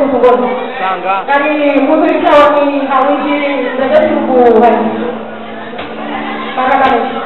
kusugon. Sangga. Kali musuh isaw ni hawin si dagat subuhan. Para kami.